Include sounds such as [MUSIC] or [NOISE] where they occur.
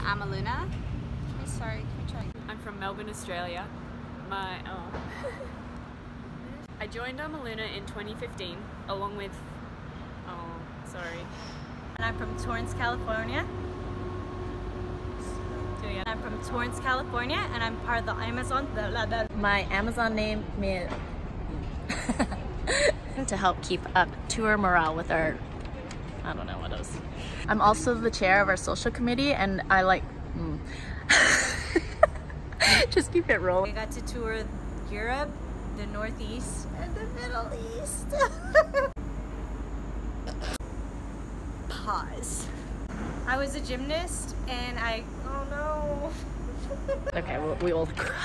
Amaluna. Okay, sorry, can we try? I'm from Melbourne, Australia. My oh. [LAUGHS] I joined Amaluna in 2015 along with oh sorry. And I'm from Torrance, California. I'm from Torrance, California, and I'm part of the Amazon. My Amazon name means [LAUGHS] to help keep up tour morale with our I don't know what else. I'm also the chair of our social committee and I like mm. [LAUGHS] just keep it rolling. We got to tour Europe, the Northeast, and the Middle East. [LAUGHS] Pause. I was a gymnast and I, oh no. [LAUGHS] Okay, we will cut.